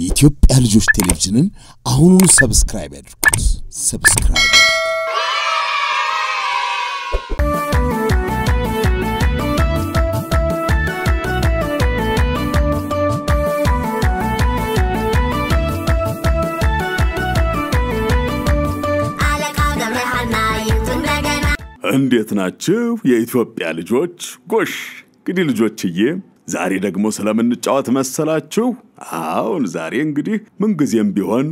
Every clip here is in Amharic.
የኢትዮጵያ ልጆች ቴሌቪዥንን አሁኑኑ subscribe ያድርጉት። subscribe እንዴት ናችሁ የኢትዮጵያ ልጆች? ጎሽ እንግዲህ ልጆችዬ ዛሬ ደግሞ ስለምንጫወት መሰላችሁ? አሁን ዛሬ እንግዲህ ምንጊዜም ቢሆን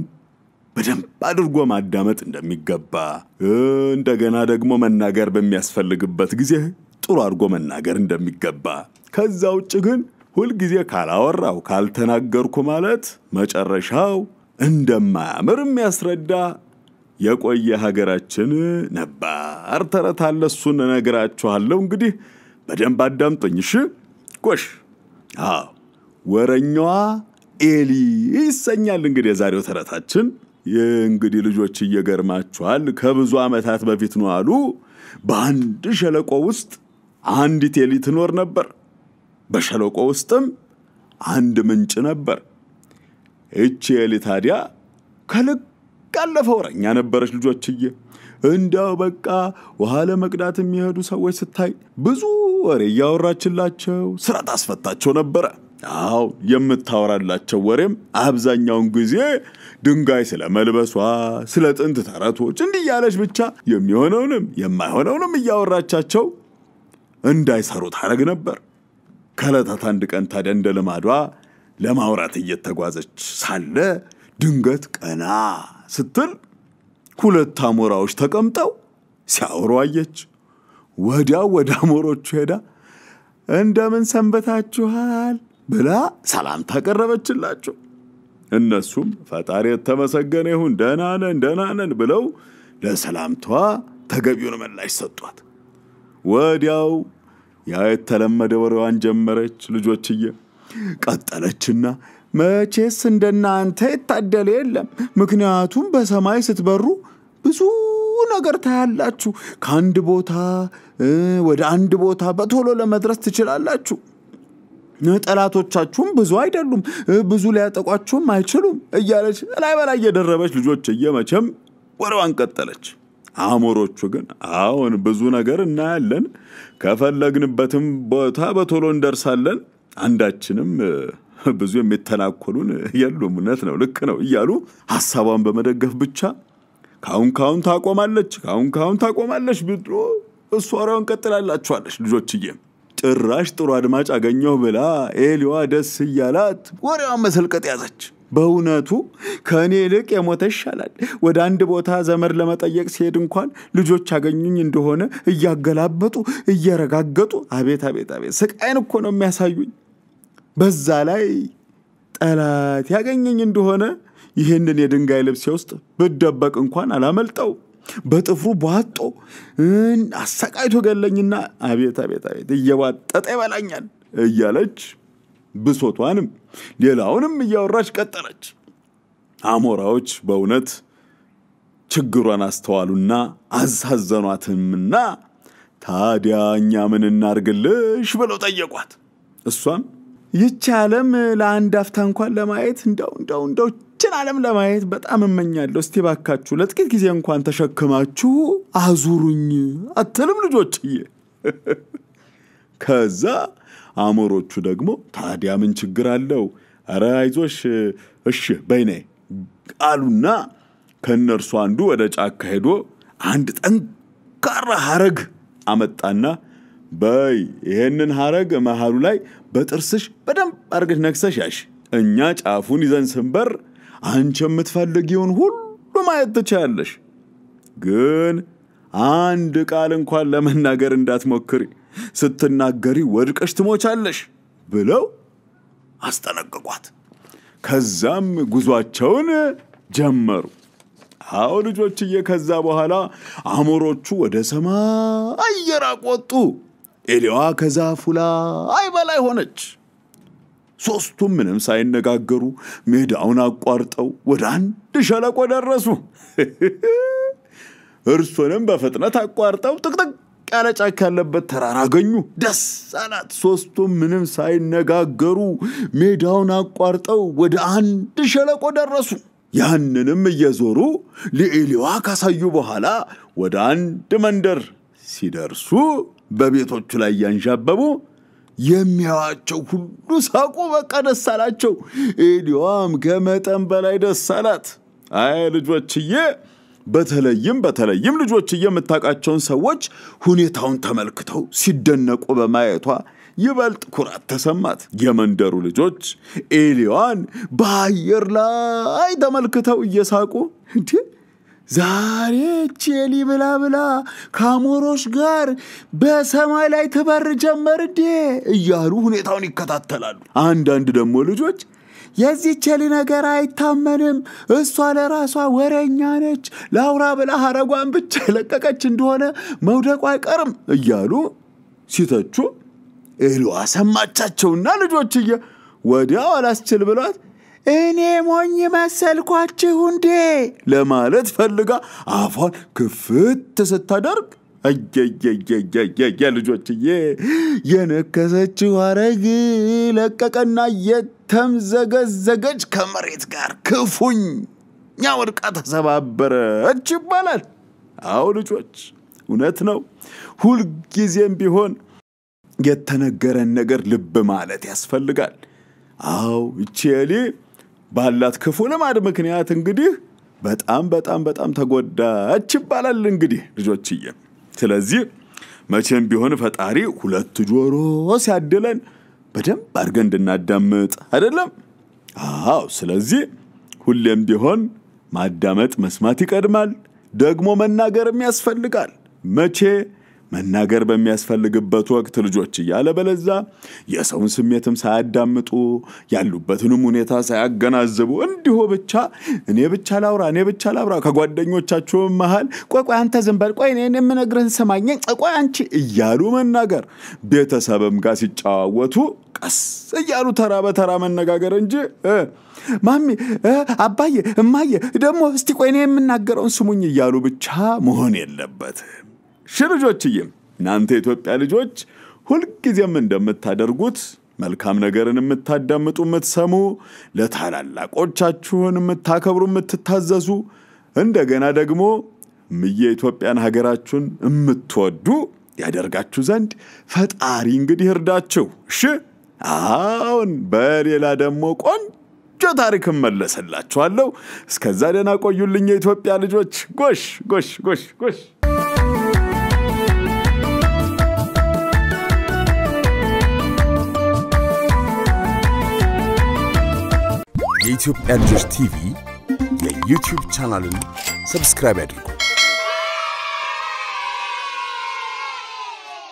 በደንብ አድርጎ ማዳመጥ እንደሚገባ እንደገና ደግሞ መናገር በሚያስፈልግበት ጊዜ ጥሩ አድርጎ መናገር እንደሚገባ ከዛ ውጭ ግን ሁልጊዜ ካላወራው ካልተናገርኩ ማለት መጨረሻው እንደማያምር የሚያስረዳ የቆየ ሀገራችን ነባር ተረት አለ። እሱን እነግራችኋለሁ። እንግዲህ በደንብ አዳምጡኝ እሺ። ጎሽ ወረኛዋ ኤሊ ይሰኛል። እንግዲህ የዛሬው ተረታችን እንግዲህ ልጆች እየገርማችኋል። ከብዙ ዓመታት በፊት ነው አሉ በአንድ ሸለቆ ውስጥ አንዲት ኤሊ ትኖር ነበር። በሸለቆ ውስጥም አንድ ምንጭ ነበር። እቺ ኤሊ ታዲያ ከልክ ያለፈ ወረኛ ነበረች። ልጆችዬ እንዳው በቃ ውሃ ለመቅዳት የሚሄዱ ሰዎች ስታይ ብዙ ወሬ እያወራችላቸው ስራ ታስፈታቸው ነበረ። አዎ የምታወራላቸው ወሬም አብዛኛውን ጊዜ ድንጋይ ስለ መልበሷ፣ ስለ ጥንት ተረቶች እንዲህ እያለች ብቻ የሚሆነውንም የማይሆነውንም እያወራቻቸው እንዳይሰሩ ታደርግ ነበር። ከዕለታት አንድ ቀን ታዲያ እንደ ልማዷ ለማውራት እየተጓዘች ሳለ ድንገት ቀና ስትል ሁለት አሞራዎች ተቀምጠው ሲያወሩ አየች። ወዲያው ወደ አሞሮቹ ሄዳ እንደምን ሰንበታችኋል ብላ ሰላምታ ቀረበችላቸው። እነሱም ፈጣሪ የተመሰገነ ይሁን ደህና ነን ደህና ነን ብለው ለሰላምታዋ ተገቢውን ምላሽ ሰጧት። ወዲያው ያ የተለመደ ወሬዋን ጀመረች። ልጆችዬ ቀጠለችና መቼስ እንደናንተ የታደለ የለም። ምክንያቱም በሰማይ ስትበሩ ብዙ ነገር ታያላችሁ። ከአንድ ቦታ ወደ አንድ ቦታ በቶሎ ለመድረስ ትችላላችሁ። ጠላቶቻችሁም ብዙ አይደሉም፣ ብዙ ሊያጠቋችሁም አይችሉም እያለች ላይ በላይ እየደረበች ልጆች እየመቼም ወሬዋን ቀጠለች። አሞሮቹ ግን አሁን ብዙ ነገር እናያለን፣ ከፈለግንበትም ቦታ በቶሎ እንደርሳለን፣ አንዳችንም ብዙ የሚተናኮሉን የሉም፣ እውነት ነው፣ ልክ ነው እያሉ ሀሳቧን በመደገፍ ብቻ ካሁን ካሁን ታቆማለች፣ ካሁን ካሁን ታቆማለች ብሎ እሷ ወሬዋን ቀጥላላችኋለች። ልጆችዬ ጭራሽ ጥሩ አድማጭ አገኘሁ ብላ ኤሊዋ ደስ እያላት ወሬዋን መሰልቀጥ ያዘች። በእውነቱ ከእኔ ይልቅ የሞተ ይሻላል። ወደ አንድ ቦታ ዘመድ ለመጠየቅ ሲሄድ እንኳን ልጆች ያገኙኝ እንደሆነ እያገላበጡ እየረጋገጡ፣ አቤት አቤት አቤት ስቃይን እኮ ነው የሚያሳዩኝ። በዛ ላይ ጠላት ያገኘኝ እንደሆነ ይህንን የድንጋይ ልብሴ ውስጥ ብደበቅ እንኳን አላመልጠው በጥፍሩ ቧጦ አሰቃይቶ ገለኝና አቤት አቤት አቤት እየቧጠጠ ይበላኛል እያለች ብሶቷንም ሌላውንም እያወራች ቀጠለች። አሞራዎች በእውነት ችግሯን አስተዋሉና አሳዘኗትምና ታዲያ እኛ ምን እናርግልሽ ብለው ጠየቋት። እሷም ይቺ ዓለም ለአንድ አፍታ እንኳን ለማየት እንደው እንደው እንደው ይችን ዓለም ለማየት በጣም እመኛለሁ። እስቲ ባካችሁ ለጥቂት ጊዜ እንኳን ተሸክማችሁ አዙሩኝ አትልም ልጆችዬ? ከዛ አሞሮቹ ደግሞ ታዲያ ምን ችግር አለው? ኧረ አይዞሽ፣ እሺ በይኔ አሉና ከእነርሱ አንዱ ወደ ጫካ ሄዶ አንድ ጠንካራ ሐረግ አመጣና በይ ይሄንን ሐረግ መሃሉ ላይ በጥርስሽ በደንብ አድርገሽ ነክሰሽ ያሽ እኛ ጫፉን ይዘን ስንበር አንቺ የምትፈልጊውን ሁሉ ማየት ትችያለሽ። ግን አንድ ቃል እንኳን ለመናገር እንዳትሞክሪ፣ ስትናገሪ ወድቀሽ ትሞቻለሽ ብለው አስጠነቅቋት። ከዛም ጉዟቸውን ጀመሩ። አዎ ልጆችዬ፣ ከዛ በኋላ አሞሮቹ ወደ ሰማይ እየራቁ ወጡ። ኤሊዋ ከዛፉ ላይ በላይ ሆነች። ሦስቱም ምንም ሳይነጋገሩ ሜዳውን አቋርጠው ወደ አንድ ሸለቆ ደረሱ። እርሱንም በፍጥነት አቋርጠው ጥቅጥቅ ያለ ጫካ ያለበት ተራራ አገኙ። ደስ አላት። ሶስቱም ምንም ሳይነጋገሩ ሜዳውን አቋርጠው ወደ አንድ ሸለቆ ደረሱ። ያንንም እየዞሩ ለኤሊዋ ካሳዩ በኋላ ወደ አንድ መንደር ሲደርሱ በቤቶቹ ላይ እያንዣበቡ የሚያዩዋቸው ሁሉ ሳቁ። በቃ ደስ አላቸው። ኤሊዋም ከመጠን በላይ ደስ አላት። አይ ልጆችዬ፣ በተለይም በተለይም ልጆችዬ የምታውቃቸውን ሰዎች ሁኔታውን ተመልክተው ሲደነቁ በማየቷ ይበልጥ ኩራት ተሰማት። የመንደሩ ልጆች ኤሊዋን በአየር ላይ ተመልክተው እየሳቁ እንዴ ዛሬ ኤሊ ብላ ብላ ከአሞሮች ጋር በሰማይ ላይ ትበር ጀመር እንዴ እያሉ ሁኔታውን ይከታተላሉ። አንዳንድ ደግሞ ልጆች የዚህች ኤሊ ነገር አይታመንም፣ እሷ ለራሷ ወሬኛ ነች፣ ለአውራ ብላ ሐረጓን ብቻ የለቀቀች እንደሆነ መውደቁ አይቀርም እያሉ ሲተቹ ኤሊዋ ሰማቻቸውና ልጆችዬ ወዲያው አላስችል ብሏት እኔ ሞኝ መሰልኳችሁ እንዴ ለማለት ፈልጋ አፏን ክፍት ስታደርግ እየየየየየ ልጆችዬ የነከሰችው ሐረግ ለቀቀና የተምዘገዘገች ከመሬት ጋር ክፉኛ ወድቃ ተሰባበረች ይባላል። አዎ ልጆች እውነት ነው። ሁልጊዜም ቢሆን የተነገረን ነገር ልብ ማለት ያስፈልጋል። አዎ ኤሊ ባላት ክፉ ልማድ ምክንያት እንግዲህ በጣም በጣም በጣም ተጎዳች ይባላል። እንግዲህ ልጆችዬ፣ ስለዚህ መቼም ቢሆን ፈጣሪ ሁለት ጆሮ ሲያድለን በደንብ አድርገን እንድናዳምጥ አይደለም? አዎ። ስለዚህ ሁሌም ቢሆን ማዳመጥ መስማት ይቀድማል። ደግሞ መናገርም ያስፈልጋል። መቼ መናገር በሚያስፈልግበት ወቅት ልጆች እያለ በለዛ የሰውን ስሜትም ሳያዳምጡ ያሉበትንም ሁኔታ ሳያገናዝቡ እንዲሁ ብቻ እኔ ብቻ ላውራ እኔ ብቻ ላውራ ከጓደኞቻችሁም መሃል ቆይ ቆይ አንተ ዝም በል ቆይ እኔ የምነግርህን ስማኝ ቆይ አንቺ እያሉ መናገር ቤተሰብም ጋር ሲጨዋወቱ ቀስ እያሉ ተራ በተራ መነጋገር እንጂ ማሚ አባዬ እማዬ ደግሞ እስቲ ቆይ እኔ የምናገረውን ስሙኝ እያሉ ብቻ መሆን የለበትም። እሺ ልጆችዬም እናንተ የኢትዮጵያ ልጆች ሁልጊዜም እንደምታደርጉት መልካም ነገርን የምታዳምጡ የምትሰሙ፣ ለታላላቆቻችሁን የምታከብሩ የምትታዘዙ፣ እንደገና ደግሞ ምየ ኢትዮጵያን ሀገራችሁን የምትወዱ ያደርጋችሁ ዘንድ ፈጣሪ እንግዲህ እርዳችሁ። እሺ አሁን በሌላ ደግሞ ቆንጆ ታሪክ እመለስላችኋለሁ። እስከዛ ደህና ቆዩልኝ የኢትዮጵያ ልጆች። ጎሽ ጎሽ ጎሽ ጎሽ የኢትዮጵያ ልጆች ቲቪ የዩቲዩብ channel ን subscribe ያድርጉ።